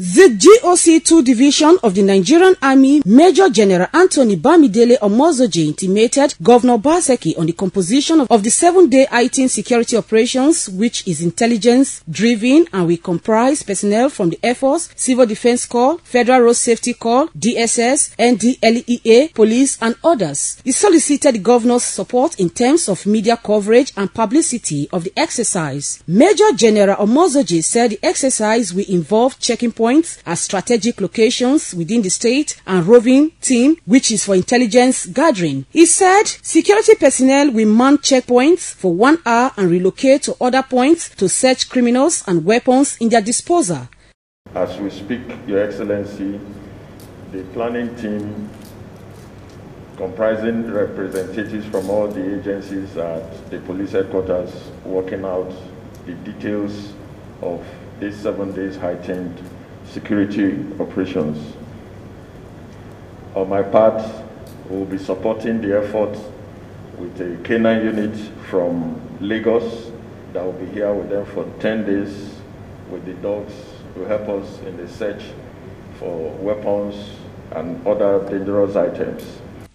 The GOC-2 division of the Nigerian Army, Major General Anthony Bamidele Omozoje intimated Governor Obaseki on the composition of, of the seven-day IT security operations, which is intelligence-driven and will comprise personnel from the Air Force, Civil Defense Corps, Federal Road Safety Corps, DSS, NDLEA, Police, and others. He solicited the governor's support in terms of media coverage and publicity of the exercise. Major General Omozoje said the exercise will involve checking points points at strategic locations within the state and roving team which is for intelligence gathering. He said security personnel will man checkpoints for one hour and relocate to other points to search criminals and weapons in their disposal. As we speak, Your Excellency, the planning team comprising representatives from all the agencies at the police headquarters working out the details of this seven days heightened security operations. On my part, we'll be supporting the effort with a canine unit from Lagos that will be here with them for 10 days with the dogs to help us in the search for weapons and other dangerous items.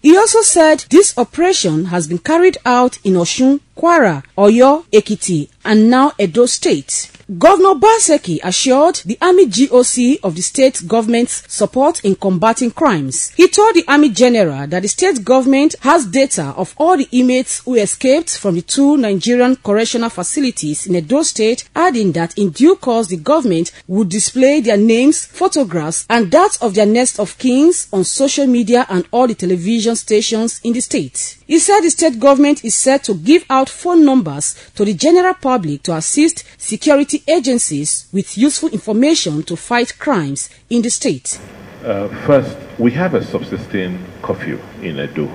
He also said this operation has been carried out in Osun, Kwara, Oyo, Ekiti, and now Edo State. Governor Obaseki assured the Army GOC of the state government's support in combating crimes. He told the Army General that the state government has data of all the inmates who escaped from the two Nigerian correctional facilities in Edo State, adding that in due course the government would display their names, photographs, and that of their next of kings on social media and all the television stations in the state. He said the state government is set to give out phone numbers to the general public to assist security agencies with useful information to fight crimes in the state. Uh, first, we have a subsisting curfew in Edo,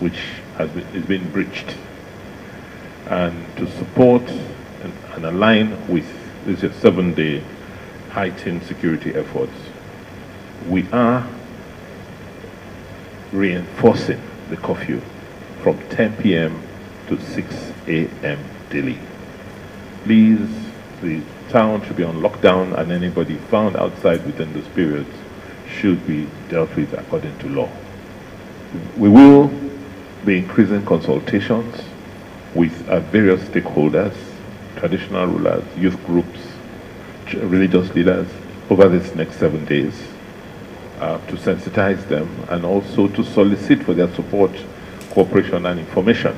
which has been, breached. And to support and, and align with this seven-day heightened security efforts, we are reinforcing the curfew from 10 p.m. to 6 a.m. daily. Please, the town should be on lockdown and anybody found outside within those periods should be dealt with according to law. We will be increasing consultations with our various stakeholders, traditional rulers, youth groups, religious leaders over these next seven days uh, to sensitize them and also to solicit for their support cooperation and information.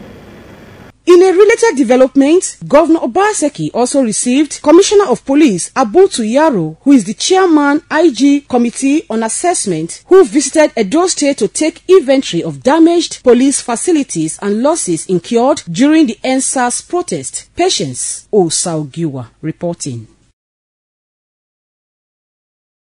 In a related development, Governor Obaseki also received Commissioner of Police Abu Tuyaro, who is the chairman IG Committee on Assessment, who visited Edo State to take inventory of damaged police facilities and losses incurred during the EndSARS protest. Patience Osarogiuwa reporting.